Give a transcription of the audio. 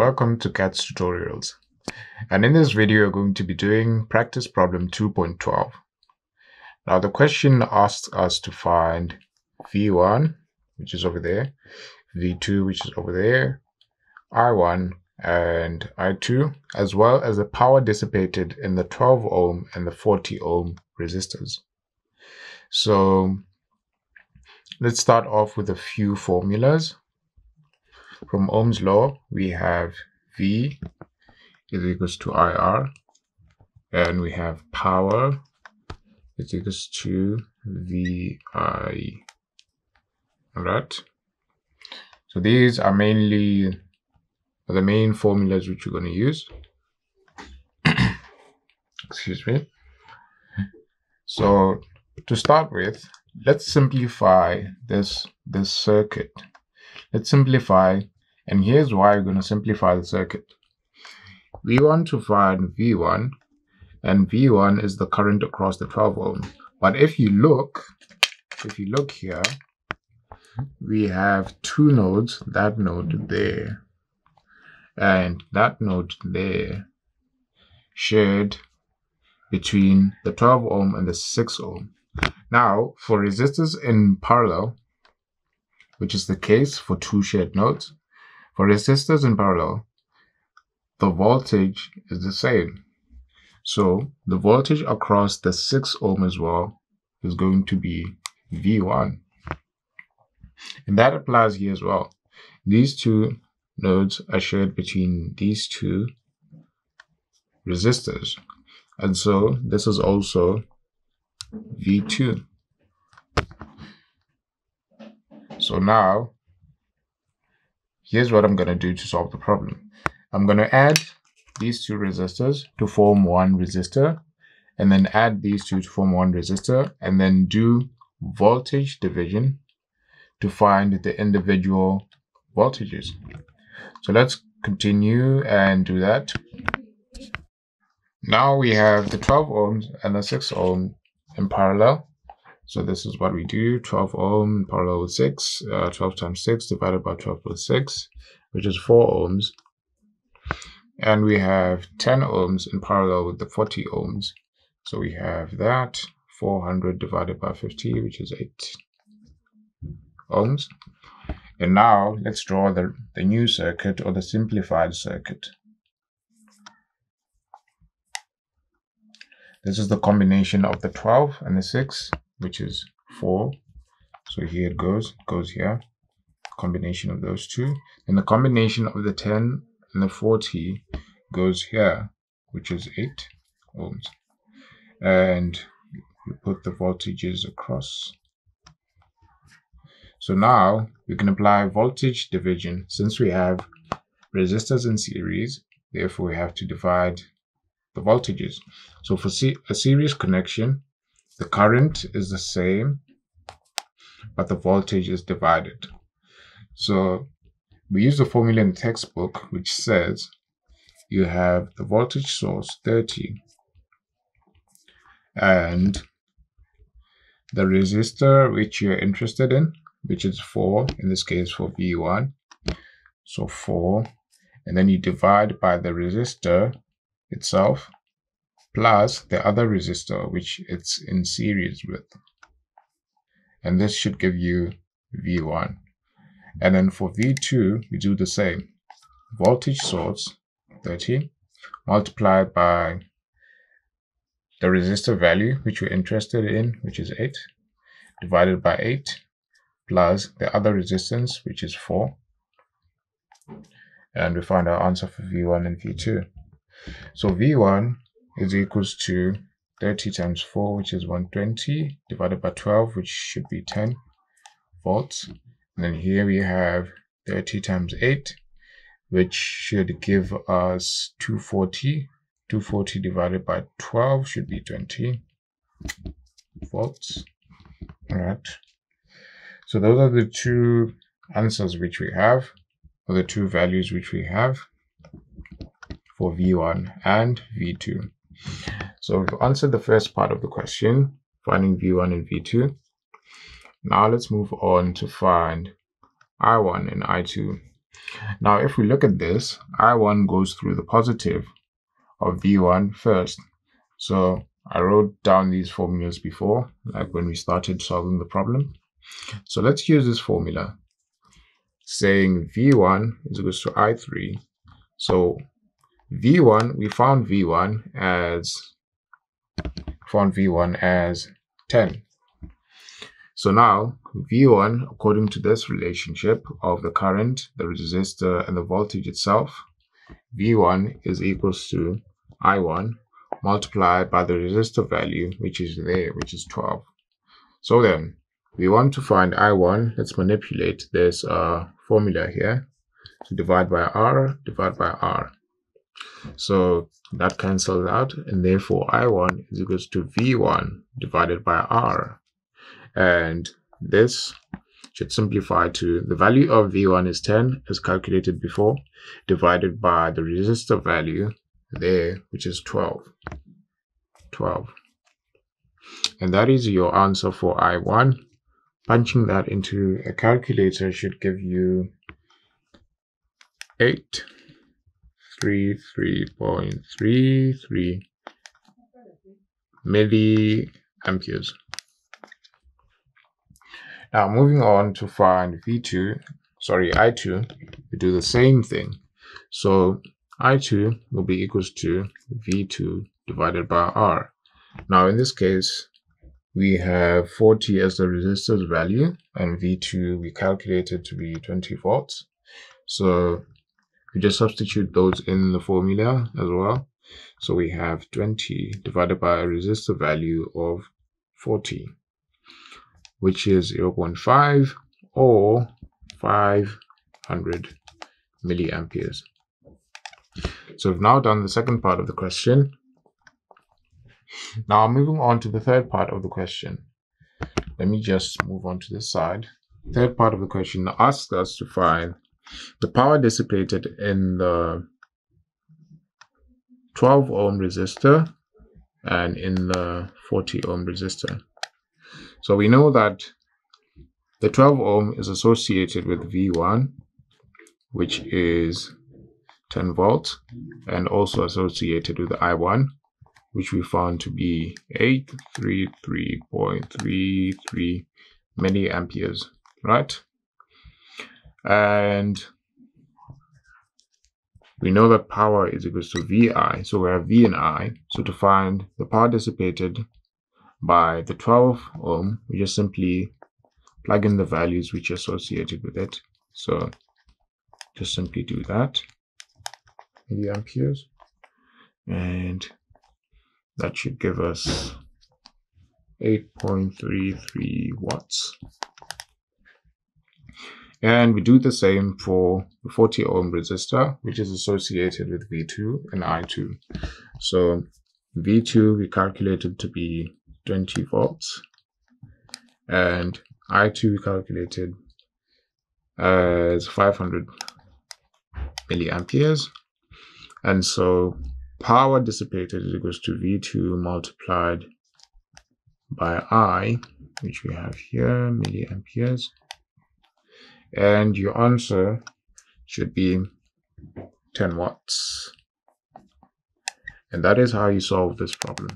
Welcome to Khetz tutorials. And in this video, we're going to be doing practice problem 2.12. Now the question asks us to find V1, which is over there, V2, which is over there, I1 and I2, as well as the power dissipated in the 12 ohm and the 40 ohm resistors. So let's start off with a few formulas. From Ohm's law, we have V is equals to IR, and we have power is equals to VI. Alright. So these are mainly the main formulas which we're going to use. Excuse me. So to start with, let's simplify this this circuit Let's simplify, and here's why we're going to simplify the circuit. We want to find V1, and V1 is the current across the 12 ohm. But if you look, if you look here, we have two nodes, that node there, and that node there, shared between the 12 ohm and the 6 ohm. Now, for resistors in parallel, which is the case for two shared nodes. For resistors in parallel, the voltage is the same. So the voltage across the 6 ohm as well is going to be V1. And that applies here as well. These two nodes are shared between these two resistors. And so this is also V2. So now, here's what I'm going to do to solve the problem. I'm going to add these two resistors to form one resistor, and then add these two to form one resistor, and then do voltage division to find the individual voltages. So let's continue and do that. Now we have the 12 ohms and the 6 ohm in parallel. So this is what we do, 12 ohm parallel with 6, uh, 12 times 6 divided by 12 plus 6, which is 4 ohms. And we have 10 ohms in parallel with the 40 ohms. So we have that, 400 divided by 50, which is 8 ohms. And now let's draw the, the new circuit or the simplified circuit. This is the combination of the 12 and the 6 which is 4. So here it goes, it goes here. Combination of those two. And the combination of the 10 and the 40 goes here, which is 8 ohms. And we put the voltages across. So now we can apply voltage division. Since we have resistors in series, therefore we have to divide the voltages. So for a series connection, the current is the same, but the voltage is divided. So we use the formula in the textbook, which says you have the voltage source 30 and the resistor which you're interested in, which is 4, in this case for V1. So 4, and then you divide by the resistor itself, plus the other resistor which it's in series with. And this should give you V1. And then for V2, we do the same. Voltage source, 30, multiplied by the resistor value, which we're interested in, which is 8, divided by 8, plus the other resistance, which is 4. And we find our answer for V1 and V2. So V1 is equals to 30 times 4, which is 120, divided by 12, which should be 10 volts. And then here we have 30 times 8, which should give us 240. 240 divided by 12 should be 20 volts. All right. So those are the two answers which we have, or the two values which we have for V1 and V2. So we've answered the first part of the question, finding V1 and V2. Now let's move on to find I1 and I2. Now, if we look at this, I1 goes through the positive of V1 first. So I wrote down these formulas before, like when we started solving the problem. So let's use this formula saying V1 is equal to I3. So V1, we found V1 as found V1 as 10. So now V1, according to this relationship of the current, the resistor, and the voltage itself, V1 is equals to I1 multiplied by the resistor value, which is there, which is 12. So then, we want to find I1. Let's manipulate this uh, formula here. So divide by R, divide by R. So that cancels out, and therefore I1 is equals to V1 divided by R. And this should simplify to the value of V1 is 10 as calculated before, divided by the resistor value there, which is 12. 12. And that is your answer for I1. Punching that into a calculator should give you 833.33 milliamperes. Now moving on to find V2, sorry, I2, we do the same thing. So I2 will be equals to V2 divided by R. Now in this case, we have 40 as the resistance value and V2 we calculated to be 20 volts. So we just substitute those in the formula as well. So we have 20 divided by a resistor value of 40, which is 0.5 or 500 milliamperes. So we've now done the second part of the question. Now moving on to the third part of the question. Let me just move on to this side. Third part of the question asks us to find the power dissipated in the 12 ohm resistor and in the 40 ohm resistor. So we know that the 12 ohm is associated with V1, which is 10 volts, and also associated with I1, which we found to be 833.33 milliamperes, right? And we know that power is equal to VI, so we have V and I. So to find the power dissipated by the 12 ohm, we just simply plug in the values which are associated with it. So just simply do that, milliamperes. And that should give us 8.33 watts. And we do the same for the 40 ohm resistor, which is associated with V2 and I2. So V2 we calculated to be 20 volts and I2 we calculated as 500 milliamperes. And so power dissipated is equals to V2 multiplied by I, which we have here, milliamperes. And your answer should be 10 watts. And that is how you solve this problem.